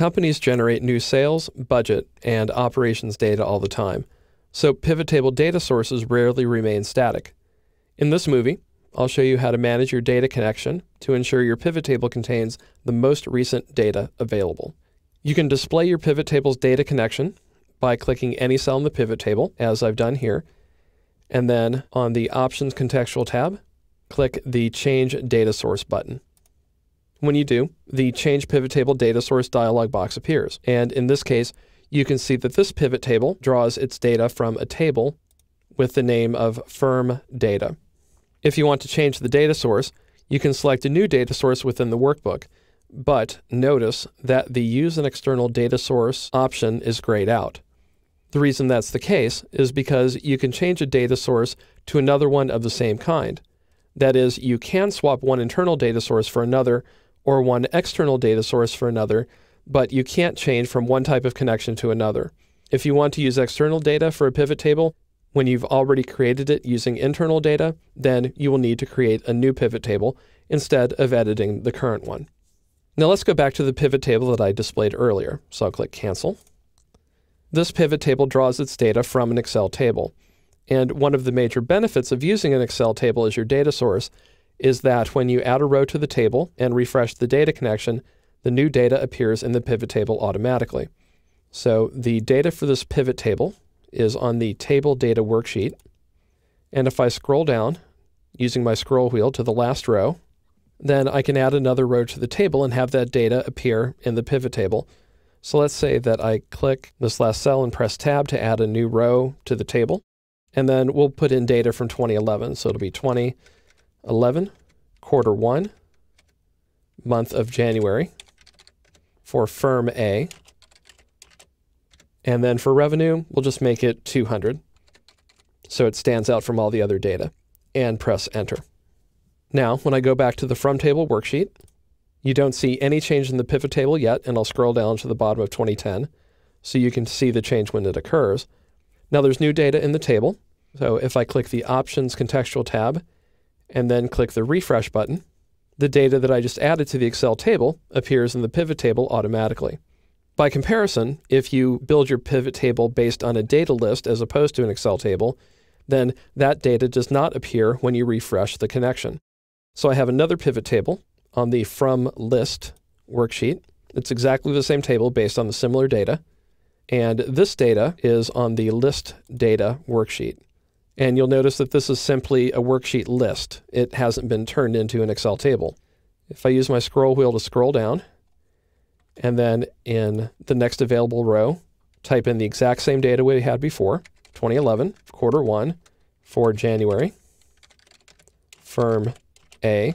Companies generate new sales, budget, and operations data all the time, so pivot table data sources rarely remain static. In this movie, I'll show you how to manage your data connection to ensure your pivot table contains the most recent data available. You can display your pivot table's data connection by clicking any cell in the pivot table, as I've done here, and then on the Options Contextual tab, click the Change Data Source button. When you do, the Change Pivot Table Data Source dialog box appears, and in this case, you can see that this pivot table draws its data from a table with the name of firm data. If you want to change the data source, you can select a new data source within the workbook, but notice that the Use an External Data Source option is grayed out. The reason that's the case is because you can change a data source to another one of the same kind. That is, you can swap one internal data source for another or one external data source for another, but you can't change from one type of connection to another. If you want to use external data for a pivot table, when you've already created it using internal data, then you will need to create a new pivot table instead of editing the current one. Now let's go back to the pivot table that I displayed earlier. So I'll click Cancel. This pivot table draws its data from an Excel table. And one of the major benefits of using an Excel table as your data source is that when you add a row to the table and refresh the data connection, the new data appears in the pivot table automatically. So the data for this pivot table is on the table data worksheet. And if I scroll down using my scroll wheel to the last row, then I can add another row to the table and have that data appear in the pivot table. So let's say that I click this last cell and press tab to add a new row to the table. And then we'll put in data from 2011. So it'll be 2011, quarter one, month of January for firm A. And then for revenue, we'll just make it 200 so it stands out from all the other data and press enter. Now, when I go back to the from table worksheet, you don't see any change in the pivot table yet, and I'll scroll down to the bottom of 2010 so you can see the change when it occurs. Now there's new data in the table. So if I click the Options Contextual tab and then click the Refresh button, the data that I just added to the Excel table appears in the pivot table automatically. By comparison, if you build your pivot table based on a data list as opposed to an Excel table, then that data does not appear when you refresh the connection. So I have another pivot table on the From List worksheet. It's exactly the same table based on the similar data. And this data is on the List Data worksheet. And you'll notice that this is simply a worksheet list. It hasn't been turned into an Excel table. If I use my scroll wheel to scroll down, and then in the next available row, type in the exact same data we had before, 2011, quarter one, for January, firm A,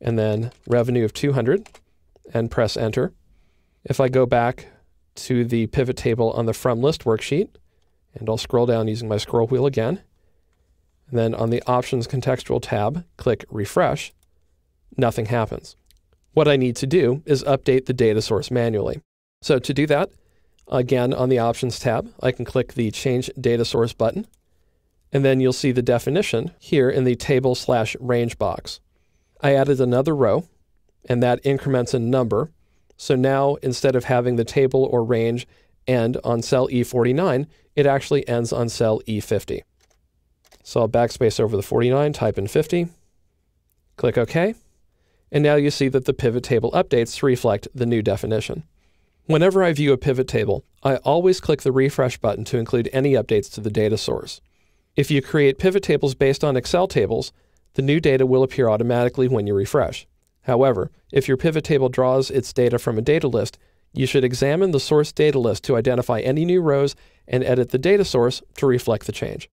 and then revenue of 200, and press enter. If I go back to the pivot table on the from list worksheet, and I'll scroll down using my scroll wheel again, then on the options contextual tab, click refresh, nothing happens. What I need to do is update the data source manually. So to do that, again on the Options tab, I can click the Change Data Source button, and then you'll see the definition here in the Table slash Range box. I added another row, and that increments a number. So now instead of having the table or range end on cell E49, it actually ends on cell E50. So I'll backspace over the 49, type in 50, click OK, and now you see that the pivot table updates to reflect the new definition. Whenever I view a pivot table, I always click the refresh button to include any updates to the data source. If you create pivot tables based on Excel tables, the new data will appear automatically when you refresh. However, if your pivot table draws its data from a data list, you should examine the source data list to identify any new rows and edit the data source to reflect the change.